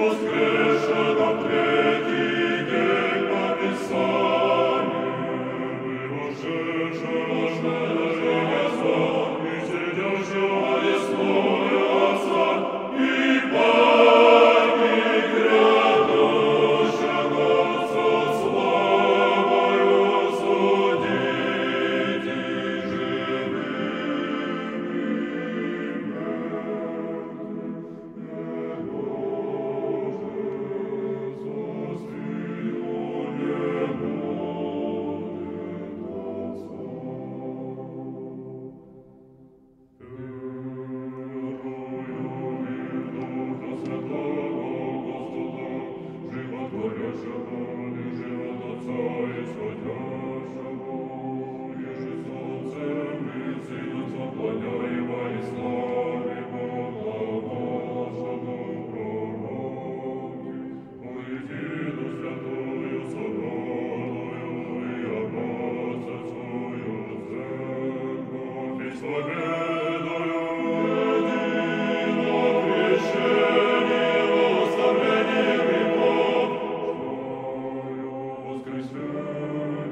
Gott Господь, Боже, солнце, мы сыну поклоняем. Amen.